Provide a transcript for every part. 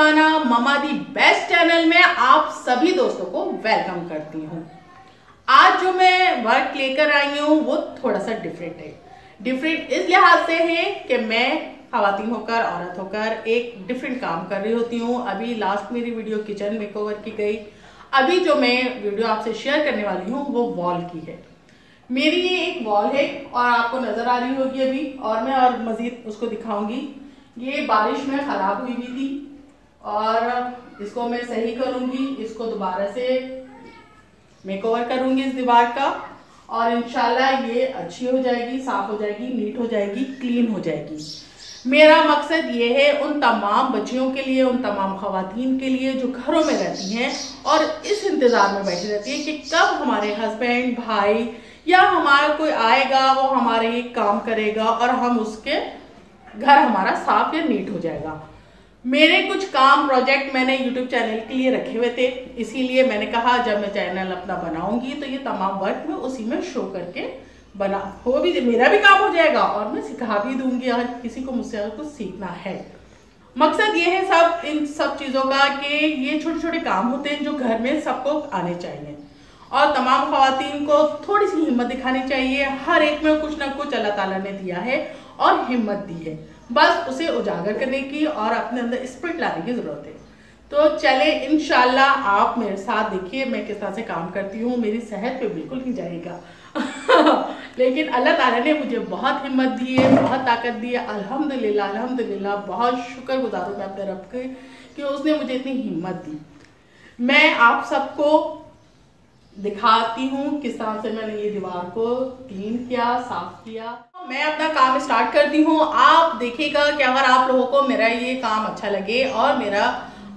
Suhana mama the best channel में आप सभी दोस्तों को वेलकम करती हूँ। आज जो मैं वर्क लेकर आई हूँ, वो थोड़ा सा डिफरेंट है। डिफरेंट इस लिहाज से है कि मैं खातन होकर, औरत होकर एक डिफरेंट काम कर रही होती हूँ। अभी लास्ट मेरी वीडियो किचन मेकओवर की गई। अभी जो मैं वीडियो आपसे शेयर करने वाली हूँ, वो वॉल की है। मेरी ये एक वॉल है और आपको नज़र आ रही होगी अभी, और मैं और मजीद उसको दिखाऊँगी। ये बारिश में खराब हुई हुई थी। और इसको मैं सही करूँगी, इसको दोबारा से मेकओवर करूँगी इस दीवार का। और इंशाल्लाह ये अच्छी हो जाएगी, साफ़ हो जाएगी नीट हो जाएगी क्लीन हो जाएगी। मेरा मकसद ये है उन तमाम बच्चियों के लिए, उन तमाम खातन के लिए जो घरों में रहती हैं और इस इंतज़ार में बैठी रहती है कि कब हमारे हस्बैंड भाई या हमारा कोई आएगा, वो हमारे काम करेगा और हम उसके घर हमारा साफ़ या नीट हो जाएगा। मेरे कुछ काम प्रोजेक्ट मैंने यूट्यूब चैनल के लिए रखे हुए थे, इसीलिए मैंने कहा, जब मैं चैनल अपना बनाऊँगी तो ये तमाम वर्क मैं उसी में शो करके बना, हो भी, मेरा भी काम हो जाएगा, और मैं सिखा भी दूँगी अगर किसी को मुझसे अगर कुछ सीखना है। मकसद ये है सब, इन सब चीज़ों का कि ये छोटे छोटे काम होते हैं जो घर में सबको आने चाहिए। और तमाम खातन को थोड़ी सी हिम्मत दिखानी चाहिए, हर एक में कुछ ना कुछ अल्लाह ताला ने दिया है और हिम्मत दी है। बस उसे उजागर करने की और अपने अंदर स्प्रिट लाने की ज़रूरत है। तो चले इनशाला आप मेरे साथ देखिए, मैं किस तरह से काम करती हूँ, मेरी सेहत पे बिल्कुल नहीं जाएगा। लेकिन अल्लाह ताला ने मुझे बहुत हिम्मत दी है, बहुत ताकत दी है। अल्हम्दुलिल्लाह अल्हम्दुलिल्लाह, बहुत शुक्र गुजार हूँ मैं अपने रब के, कि उसने मुझे इतनी हिम्मत दी। मैं आप सबको दिखाती हूँ किस तरह से मैंने ये दीवार को क्लीन किया, साफ़ किया। मैं अपना काम स्टार्ट करती हूँ। आप देखिएगा कि अगर आप लोगों को मेरा ये काम अच्छा लगे और मेरा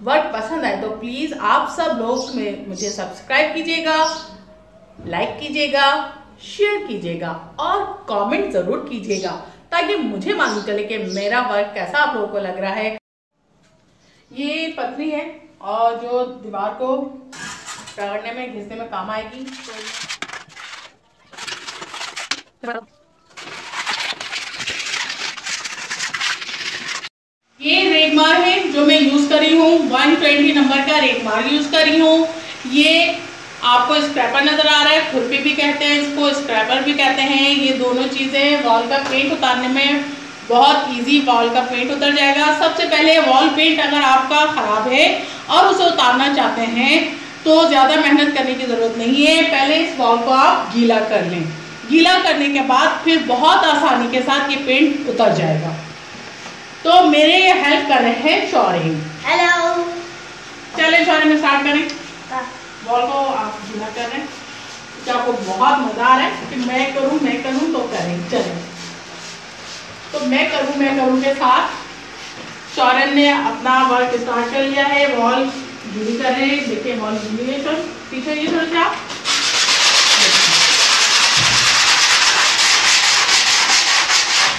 वर्क पसंद आए तो प्लीज़ आप सब लोग में मुझे सब्सक्राइब कीजिएगा लाइक कीजिएगा शेयर कीजिएगा और कमेंट ज़रूर कीजिएगा, ताकि मुझे मालूम चले कि मेरा वर्क कैसा आप लोगों को लग रहा है। ये पतली है और जो दीवार को रगड़ने में, घिसने में काम आएगी। तो ये रेगमार है जो मैं यूज़ कर रही हूँ 120 नंबर का रेगमार यूज़ कर रही हूँ। ये आपको स्क्रैपर नज़र आ रहा है, खुरपी भी कहते हैं इसको स्क्रैपर भी कहते हैं। ये दोनों चीज़ें वॉल का पेंट उतारने में बहुत इजी वॉल का पेंट उतर जाएगा। सबसे पहले वॉल पेंट अगर आपका खराब है और उसे उतारना चाहते हैं तो ज़्यादा मेहनत करने की ज़रूरत नहीं है। पहले इस वॉल को आप गीला कर लें। गीला करने के बाद फिर बहुत आसानी के साथ ये पेंट उतर जाएगा। तो मेरे ये हेल्प कर रहे हैं शौरिंग हेलो चले शौरिंग स्टार्ट करें। वॉल को आप गीला कर रहे हैं। क्या आपको बहुत मज़ा आ रहा है। कि मैं करूँ मैं करूँ तो करें। चलें। तो मैं करूँ मैं करूँ के साथ। शौरन ने अपना वर्क स्टार्ट कर लिया है। वॉल गीली कर रहे हैं। देखिए वॉल गीली है सर पीछे ये थोड़ा सा।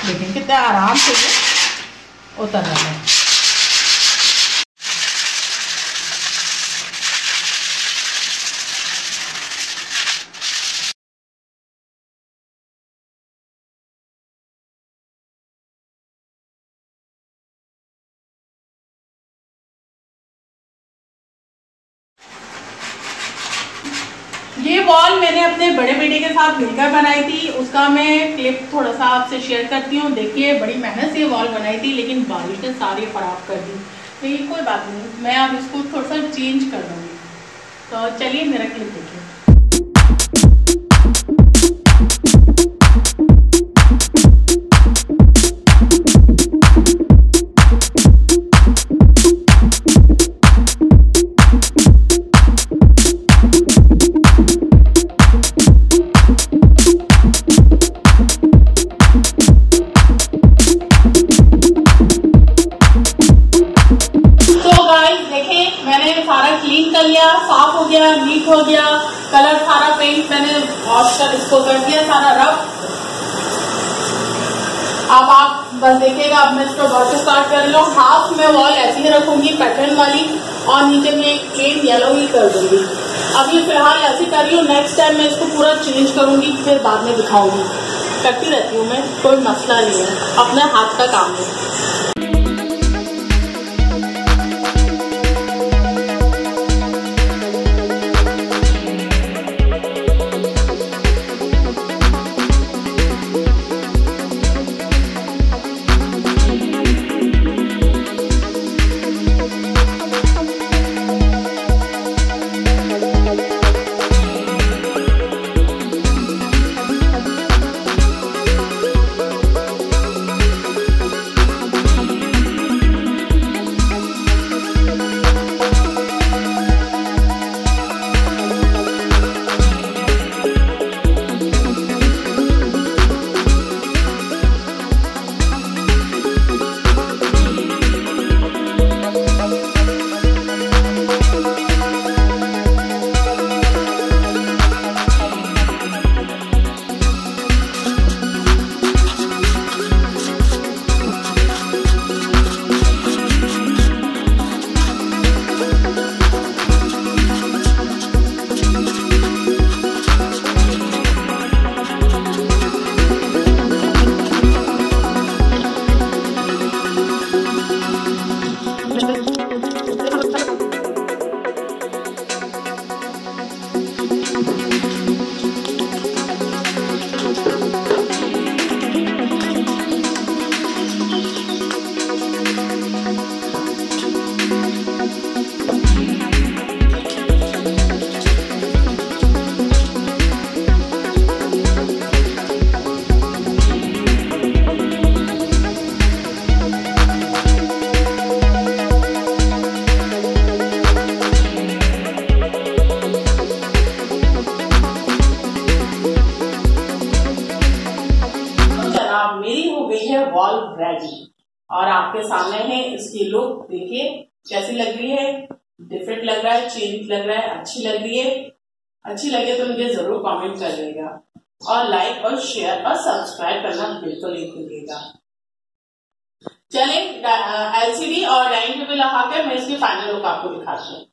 देखिए कितना आराम से ये उतर रहा है वॉल मैंने अपने बड़े बेटे के साथ मिलकर बनाई थी। उसका मैं क्लिप थोड़ा सा आपसे शेयर करती हूँ। देखिए, बड़ी मेहनत से वॉल बनाई थी, लेकिन बारिश ने सारी ख़राब कर दी। तो ये कोई बात नहीं, मैं अब इसको थोड़ा सा चेंज कर दूँगी। तो चलिए मेरा क्लिप देखिए। कर इसको कर दिया सारा रफ अब आप बस देखिएगा, अब मैं इसको वर्क स्टार्ट कर हूँ। हाफ़ में वॉल ऐसी ही रखूँगी पैटर्न वाली, और नीचे में एक प्लेन येलो ही कर दूँगी। अभी फ़िलहाल ऐसी कर रही हूँ। नेक्स्ट टाइम मैं इसको पूरा चेंज करूँगी, फिर बाद में दिखाऊँगी। करती रहती हूँ मैं, कोई मसला नहीं है। अपने हाथ का काम है। रेडी और आपके सामने है इसकी लुक देखिए, कैसी लग रही है? डिफरेंट लग रहा है चेंज लग रहा है, अच्छी लग रही है? अच्छी लगे तो मुझे ज़रूर कमेंट कर देगा और लाइक और शेयर और सब्सक्राइब करना बिल्कुल नहीं भूलिएगा। चले एलसीडी और डाइनिंग टेबल लगा कर मैं इसकी फाइनल लुक आपको दिखाती हूँ।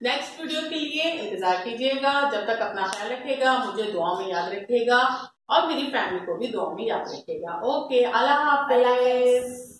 नेक्स्ट वीडियो के लिए इंतज़ार कीजिएगा। जब तक अपना ख्याल रखेगा मुझे दुआ में याद रखेगा और मेरी फैमिली को भी दुआ में याद रखेगा ओके अल्लाह हाफिज।